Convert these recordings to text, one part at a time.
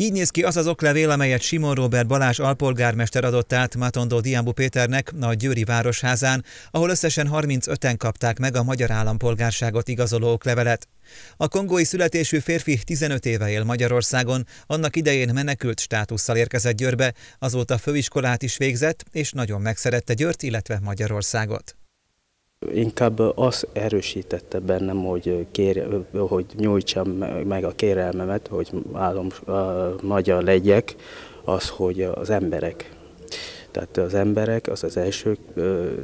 Így néz ki az az oklevél, amelyet Simon Robert Balázs alpolgármester adott át Matondó Diambu Péternek a Győri Városházán, ahol összesen 35-en kapták meg a magyar állampolgárságot igazoló oklevelet. A kongói születésű férfi 15 éve él Magyarországon, annak idején menekült státusszal érkezett Győrbe, azóta főiskolát is végzett, és nagyon megszerette Győrt, illetve Magyarországot. Inkább az erősítette bennem, hogy, kér, hogy nyújtsam meg a kérelmemet, hogy állom, magyar legyek, az, hogy az emberek. Tehát az emberek, az az első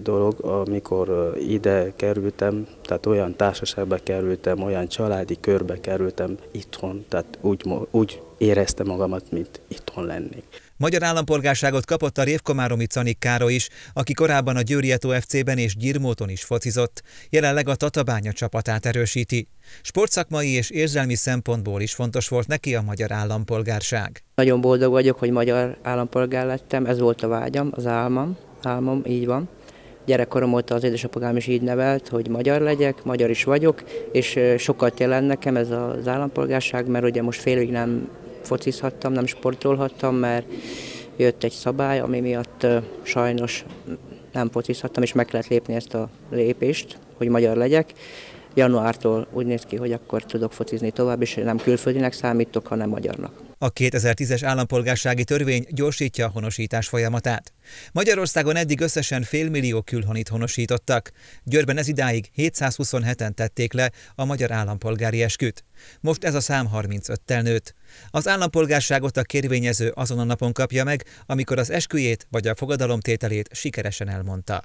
dolog, amikor ide kerültem, tehát olyan társaságba kerültem, olyan családi körbe kerültem itthon, tehát úgy, úgy éreztem magamat, mint itthon lennék. Magyar állampolgárságot kapott a Révkomáromi Canik Károly is, aki korábban a Győri Eto FC-ben és Gyirmóton is focizott, jelenleg a Tatabánya csapatát erősíti. Sportszakmai és érzelmi szempontból is fontos volt neki a magyar állampolgárság. Nagyon boldog vagyok, hogy magyar állampolgár lettem, ez volt a vágyam, az álmom, álmom, így van. Gyerekkorom óta az édesapagám is így nevelt, hogy magyar legyek, magyar is vagyok, és sokat jelent nekem ez az állampolgárság, mert ugye most félig nem focizhattam, nem sportolhattam, mert jött egy szabály, ami miatt sajnos nem focizhattam, és meg kellett lépni ezt a lépést, hogy magyar legyek. Januártól úgy néz ki, hogy akkor tudok focizni tovább, és nem külföldinek számítok, hanem magyarnak. A 2010-es állampolgársági törvény gyorsítja a honosítás folyamatát. Magyarországon eddig összesen félmillió külhonit honosítottak. Győrben ez idáig 727-en tették le a magyar állampolgári esküt. Most ez a szám 35-tel nőtt. Az állampolgárságot a kérvényező azon a napon kapja meg, amikor az esküjét vagy a fogadalomtételét sikeresen elmondta.